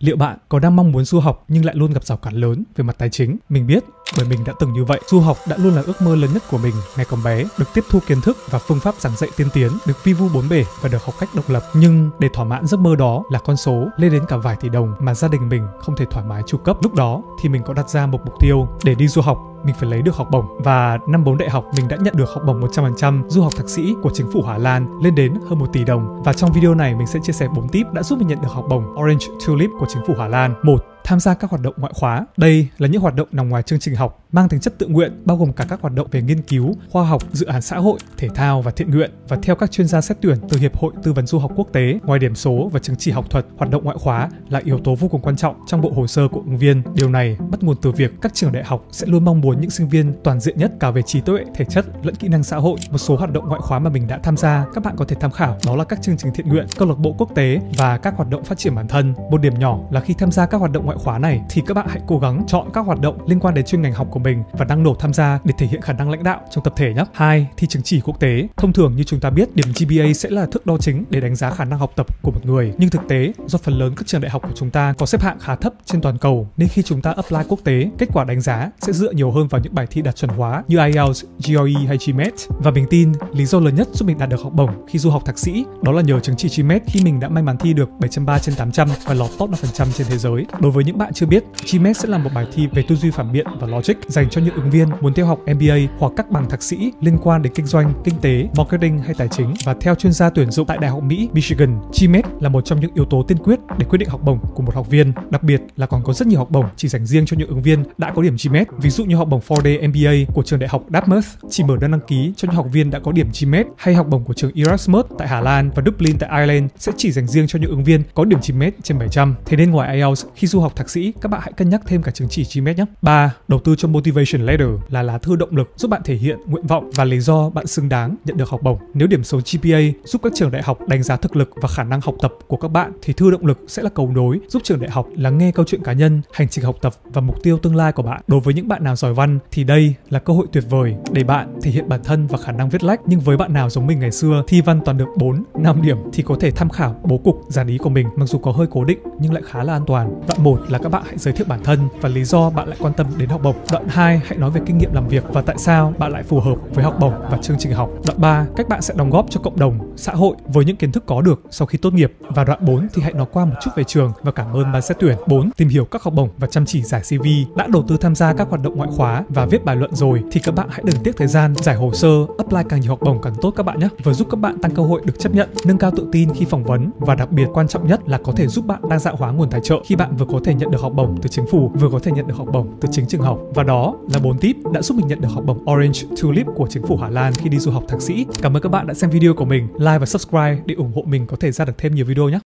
Liệu bạn có đang mong muốn du học nhưng lại luôn gặp rào cản lớn về mặt tài chính? Mình biết, bởi mình đã từng như vậy. Du học đã luôn là ước mơ lớn nhất của mình ngày còn bé, được tiếp thu kiến thức và phương pháp giảng dạy tiên tiến, được vi vu bốn bể và được học cách độc lập. Nhưng để thỏa mãn giấc mơ đó là con số lên đến cả vài tỷ đồng mà gia đình mình không thể thoải mái chu cấp. Lúc đó thì mình có đặt ra một mục tiêu để đi du học mình phải lấy được học bổng và năm bốn đại học mình đã nhận được học bổng 100% du học thạc sĩ của chính phủ Hà Lan lên đến hơn 1 tỷ đồng và trong video này mình sẽ chia sẻ 4 tip đã giúp mình nhận được học bổng Orange Tulip của chính phủ Hà Lan. một tham gia các hoạt động ngoại khóa. Đây là những hoạt động nằm ngoài chương trình học, mang tính chất tự nguyện, bao gồm cả các hoạt động về nghiên cứu, khoa học, dự án xã hội, thể thao và thiện nguyện. Và theo các chuyên gia xét tuyển từ Hiệp hội Tư vấn Du học Quốc tế, ngoài điểm số và chứng chỉ học thuật, hoạt động ngoại khóa là yếu tố vô cùng quan trọng trong bộ hồ sơ của ứng viên. Điều này bắt nguồn từ việc các trường đại học sẽ luôn mong muốn những sinh viên toàn diện nhất cả về trí tuệ, thể chất lẫn kỹ năng xã hội. Một số hoạt động ngoại khóa mà mình đã tham gia, các bạn có thể tham khảo đó là các chương trình thiện nguyện, câu lạc bộ quốc tế và các hoạt động phát triển bản thân. Một điểm nhỏ là khi tham gia các hoạt động ngoại khóa này thì các bạn hãy cố gắng chọn các hoạt động liên quan đến chuyên ngành học của mình và năng nổ tham gia để thể hiện khả năng lãnh đạo trong tập thể nhé. Hai, thi chứng chỉ quốc tế. Thông thường như chúng ta biết, điểm GPA sẽ là thước đo chính để đánh giá khả năng học tập của một người. Nhưng thực tế, do phần lớn các trường đại học của chúng ta có xếp hạng khá thấp trên toàn cầu, nên khi chúng ta apply quốc tế, kết quả đánh giá sẽ dựa nhiều hơn vào những bài thi đạt chuẩn hóa như IELTS, GRE hay GMAT. Và mình tin lý do lớn nhất giúp mình đạt được học bổng khi du học thạc sĩ đó là nhờ chứng chỉ GMAT khi mình đã may mắn thi được 730 trên 800 và lọt top 5% trên thế giới. Đối với những bạn chưa biết, GMAT sẽ là một bài thi về tư duy phản biện và logic dành cho những ứng viên muốn theo học MBA hoặc các bằng thạc sĩ liên quan đến kinh doanh, kinh tế, marketing hay tài chính. Và theo chuyên gia tuyển dụng tại Đại học Mỹ Michigan, GMAT là một trong những yếu tố tiên quyết để quyết định học bổng của một học viên. Đặc biệt là còn có rất nhiều học bổng chỉ dành riêng cho những ứng viên đã có điểm GMAT. Ví dụ như học bổng 4-day MBA của trường đại học Dartmouth chỉ mở đơn đăng ký cho những học viên đã có điểm GMAT hay học bổng của trường Erasmus tại Hà Lan và Dublin tại Ireland sẽ chỉ dành riêng cho những ứng viên có điểm GMAT trên 700. Thế nên ngoài IELTS, khi du học thạc sĩ, các bạn hãy cân nhắc thêm cả chứng chỉ GMAT nhé. 3. Đầu tư cho motivation letter là lá thư động lực giúp bạn thể hiện nguyện vọng và lý do bạn xứng đáng nhận được học bổng. Nếu điểm số GPA giúp các trường đại học đánh giá thực lực và khả năng học tập của các bạn thì thư động lực sẽ là cầu nối giúp trường đại học lắng nghe câu chuyện cá nhân, hành trình học tập và mục tiêu tương lai của bạn. Đối với những bạn nào giỏi văn thì đây là cơ hội tuyệt vời để bạn thể hiện bản thân và khả năng viết lách. Nhưng với bạn nào giống mình ngày xưa thi văn toàn được 4, 5 điểm thì có thể tham khảo bố cục dàn ý của mình mặc dù có hơi cố định nhưng lại khá là an toàn. Đoạn 1 là các bạn hãy giới thiệu bản thân và lý do bạn lại quan tâm đến học bổng. Đoạn 2 hãy nói về kinh nghiệm làm việc và tại sao bạn lại phù hợp với học bổng và chương trình học. Đoạn 3 cách bạn sẽ đóng góp cho cộng đồng, xã hội với những kiến thức có được sau khi tốt nghiệp. Và đoạn 4 thì hãy nói qua một chút về trường và cảm ơn ban xét tuyển. 4 tìm hiểu các học bổng và chăm chỉ giải CV. Đã đầu tư tham gia các hoạt động ngoại khóa và viết bài luận rồi thì các bạn hãy đừng tiếc thời gian giải hồ sơ, apply càng nhiều học bổng càng tốt các bạn nhé. Vừa giúp các bạn tăng cơ hội được chấp nhận, nâng cao tự tin khi phỏng vấn và đặc biệt quan trọng nhất là có thể giúp bạn đa dạng hóa nguồn tài trợ khi bạn vừa có thể nhận được học bổng từ chính phủ, vừa có thể nhận được học bổng từ chính trường học. Và đó đó là 4 tip đã giúp mình nhận được học bổng Orange Tulip của chính phủ Hà Lan khi đi du học thạc sĩ. Cảm ơn các bạn đã xem video của mình, like và subscribe để ủng hộ mình có thể ra được thêm nhiều video nhé.